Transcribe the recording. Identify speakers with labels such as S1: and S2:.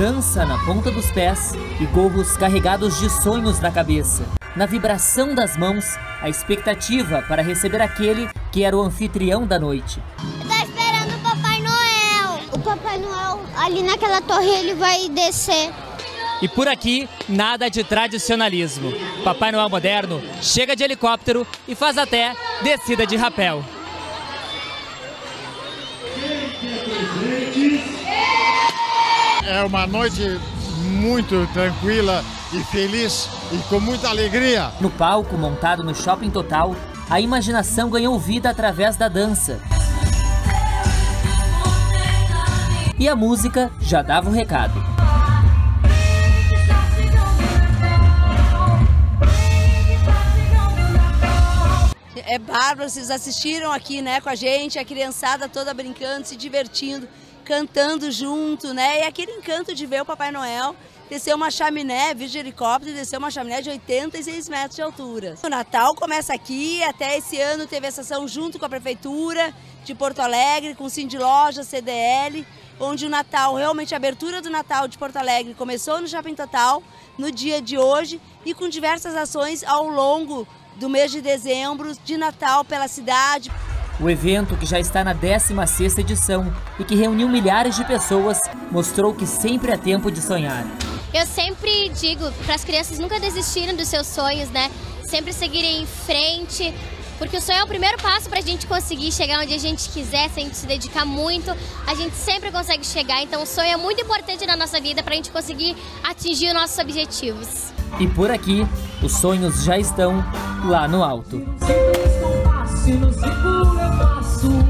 S1: dança na ponta dos pés e gorros carregados de sonhos na cabeça. Na vibração das mãos, a expectativa para receber aquele que era o anfitrião da noite.
S2: Tá esperando o Papai Noel. O Papai Noel ali naquela torre ele vai descer.
S1: E por aqui, nada de tradicionalismo. Papai Noel moderno chega de helicóptero e faz até descida de rapel.
S3: É uma noite muito tranquila e feliz e com muita alegria.
S1: No palco montado no Shopping Total, a imaginação ganhou vida através da dança. E a música já dava o recado.
S4: É bárbaro, vocês assistiram aqui, né, com a gente, a criançada toda brincando, se divertindo, cantando junto, né? E aquele encanto de ver o Papai Noel descer uma chaminé, vir de helicóptero e descer uma chaminé de 86 metros de altura. O Natal começa aqui, até esse ano teve essa ação junto com a Prefeitura de Porto Alegre, com o Cindy Loja, CDL, onde o Natal, realmente a abertura do Natal de Porto Alegre começou no Shopping Total, no dia de hoje, e com diversas ações ao longo do mês de dezembro, de Natal pela cidade.
S1: O evento, que já está na 16ª edição e que reuniu milhares de pessoas, mostrou que sempre há tempo de sonhar.
S5: Eu sempre digo para as crianças nunca desistirem dos seus sonhos, né? Sempre seguirem em frente, porque o sonho é o primeiro passo para a gente conseguir chegar onde a gente quiser, se a gente se dedicar muito, a gente sempre consegue chegar. Então o sonho é muito importante na nossa vida para a gente conseguir atingir os nossos objetivos.
S1: E por aqui, os sonhos já estão lá no alto.
S6: Se não azul.